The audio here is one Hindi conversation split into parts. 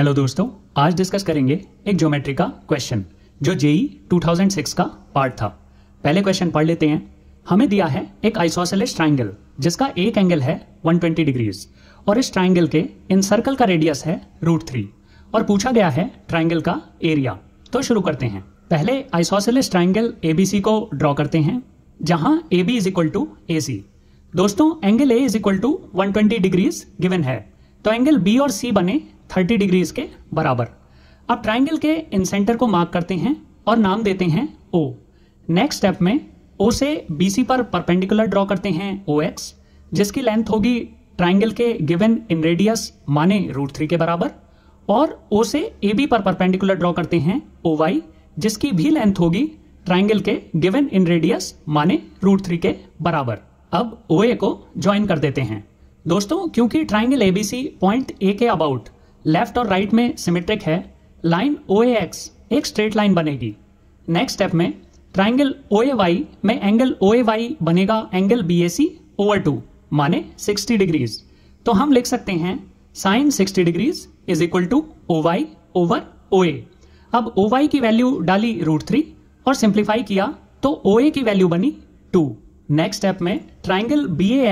हेलो दोस्तों, आज डिस्कस करेंगे एक ज्योमेट्री का क्वेश्चन जो जेई 2006 का पार्ट था। पहले क्वेश्चन पढ़ लेते हैं। हमें दिया है एक आइसोसेलेस ट्राइंगल जिसका एक एंगल है 120 डिग्रीज और इस ट्राइंगल के इन सर्कल का रेडियस है रूट थ्री और पूछा गया है ट्राइंगल का एरिया तो शुरू करते हैं। पहले आइसोसेलेस ट्राइंगल एबीसी को ड्रॉ करते हैं, जहाँ A B is equal to A C दोस्तों angle A is equal to 120 degrees given है। तो एंगल बी और सी बने 30 डिग्रीज के बराबर। अब ट्राइंगल के इन सेंटर को मार्क करते हैं और नाम देते हैं ओ नेक्स्ट स्टेप में ओ से बीसी पर परपेंडिकुलर ड्रॉ करते हैं ओ एक्स जिसकी लेंथ होगी ट्राइंगल के गिवन इन रेडियस माने रूट थ्री के बराबर, और ओ से ए बी पर परपेंडिकुलर ड्रॉ करते हैं ओ वाई जिसकी भी लेंथ होगी ट्राइंगल के गिवन इन रेडियस माने रूट थ्री के बराबर। अब ओ ए को ज्वाइन कर देते हैं। दोस्तों, क्योंकि ट्राइंगल एबीसी पॉइंट ए के अबाउट लेफ़्ट और राइट में सिमेट्रिक है। लाइन ओ एक स्ट्रेट लाइन बनेगी। नेक्स्ट स्टेप में ट्राइंगल वाई में एंगल वाई बनेगा एंगल सी ओवर टू माने 60 डिग्रीज तो हम लिख सकते हैं sine 60 degrees is equal to O Y over O A अब ओ वाई की वैल्यू डाली रूट थ्री और सिंप्लीफाई किया तो ओ ए की वैल्यू बनी टू नेक्स्ट स्टेप में ट्राइंगल बी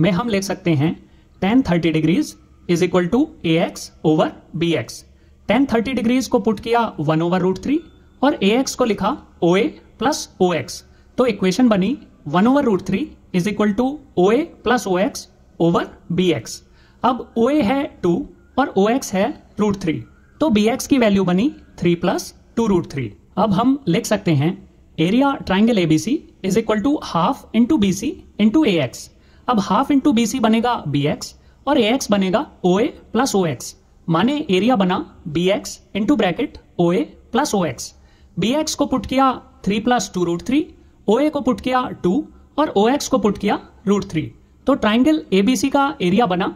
में हम लिख सकते हैं ten thirty degrees is equal to A X over B X ten thirty degrees को पुट किया वन ओवर रूट थ्री और ए एक्स को लिखा O A plus O X तो इक्वेशन बनी one over root three is equal to O A plus O X over B X अब ओ ए है टू और ओ एक्स है रूट थ्री तो बी एक्स की वैल्यू बनी three plus two root three अब हम लिख सकते हैं area triangle ABC is equal to half into B C into A X अब हाफ़ इंटू बी सी बनेगा बी एक्स और ए एक्स बनेगा O A plus O X माने एरिया बना B X into bracket O A plus O X B X को पुट किया three plus two root three O A को पुट किया टू और ओ एक्स को पुट किया रूट थ्री तो ट्राइंगल एबीसी का एरिया बना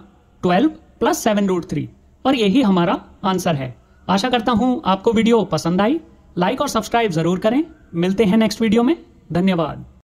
twelve plus seven root three और यही हमारा आंसर है। आशा करता हूँ आपको वीडियो पसंद आई। लाइक और सब्सक्राइब ज़रूर करें। मिलते हैं नेक्स्ट वीडियो में। धन्यवाद।